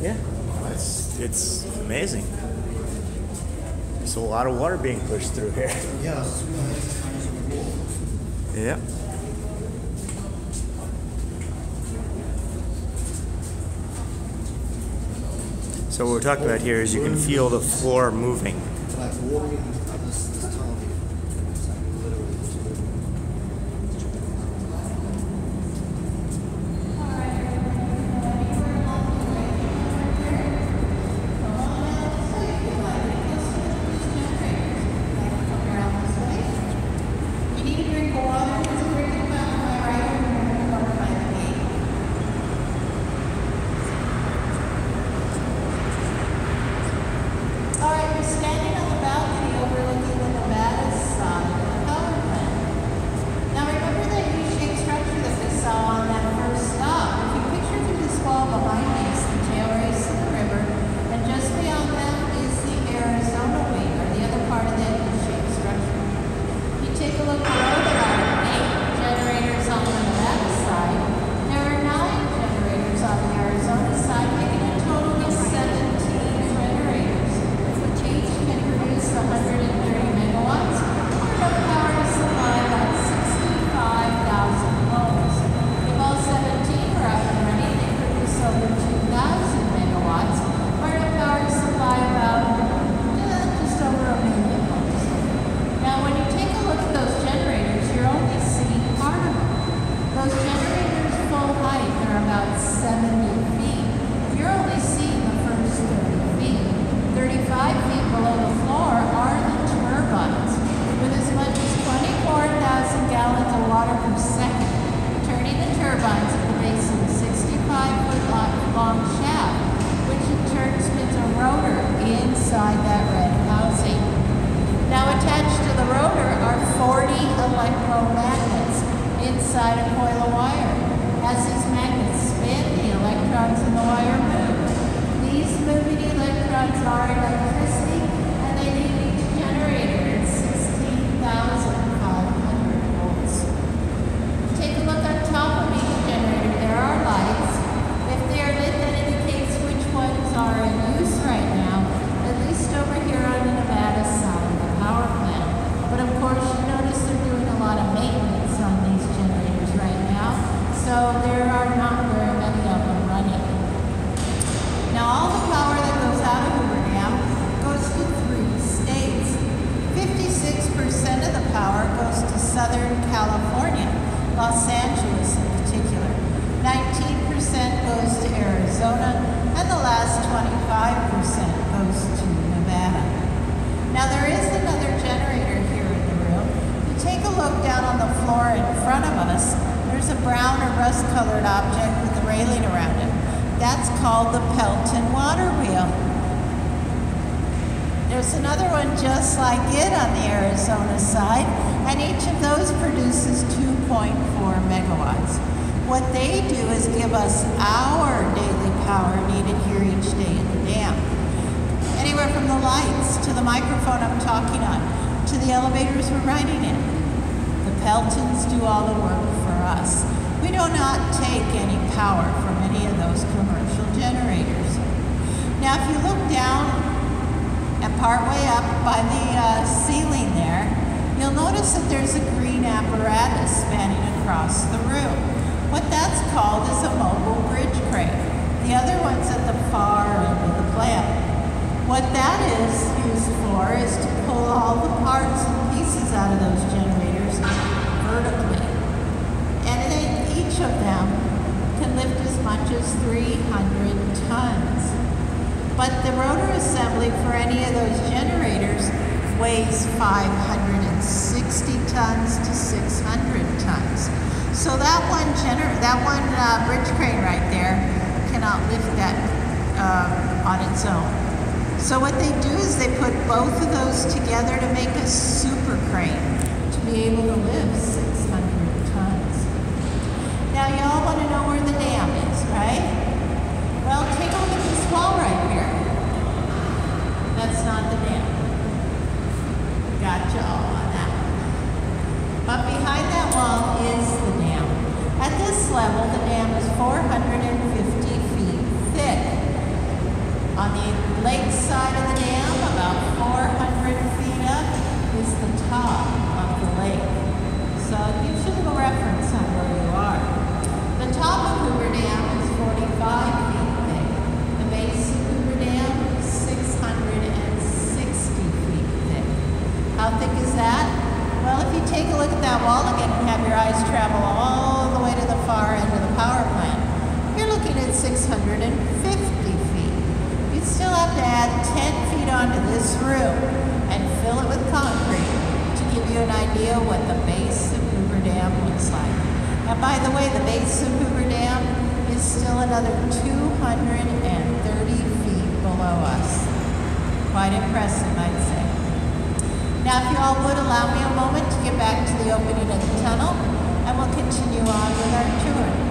Yeah. It's, it's amazing. There's a lot of water being pushed through here. Yeah. Yeah. So what we're talking about here is you can feel the floor moving. The floor are the turbines, with as much as 24,000 gallons of water per second, turning the turbines at the base of the 65-foot long shaft, which in turn spins a rotor inside that red housing. Now attached to the rotor are 40 electromagnets inside a coil of wire. As these magnets spin, the electrons in the wire move. These moving electrons are electricity, and they need each generator at 16,500 volts. Take a look on top of each generator. There are lights. If they are lit, that indicates which ones are in use right now, at least over here on the Nevada side of the power plant. But of course, you notice they're doing a lot of maintenance on these generators right now, so there are not very many of them running. Now, all the power that goes out of Hoover Dam goes to three states. 56% of the power goes to Southern California, Los Angeles in particular. 19% goes to Arizona, and the last 25% goes to Nevada. Now, there is another generator here in the room. If you take a look down on the floor in front of us, a brown or rust colored object with a railing around it. That's called the Pelton water wheel. There's another one just like it on the Arizona side, and each of those produces 2.4 megawatts. What they do is give us our daily power needed here each day in the dam. Anywhere from the lights to the microphone I'm talking on to the elevators we're riding in. Peltons do all the work for us. We do not take any power from any of those commercial generators. Now, if you look down and partway up by the uh, ceiling there, you'll notice that there's a green apparatus spanning across the room. What that's called is a mobile bridge crane. The other one's at the far end of the plant. What that is used for is to pull all the parts and pieces out of those generators vertically. And they, each of them can lift as much as 300 tons. But the rotor assembly for any of those generators weighs 560 tons to 600 tons. So that one gener- that one uh, bridge crane right there cannot lift that uh, on its own. So what they do is they put both of those together to make a super crane be able to lift 600 tons. Now y'all want to know where the dam is, right? Well, take a look at this wall right here. That's not the dam. Gotcha all on that. But behind that wall is the dam. At this level, the dam is 450 feet thick. On the lake side of the dam, about 400 How thick is that? Well, if you take a look at that wall again and have your eyes travel all the way to the far end of the power plant, you're looking at 650 feet. You'd still have to add 10 feet onto this room and fill it with concrete to give you an idea what the base of Hoover Dam looks like. And by the way, the base of Hoover Dam is still another 230 feet below us. Quite impressive, I'd say. Now, if you all would allow me a moment to get back to the opening of the tunnel, and we'll continue on with our tour.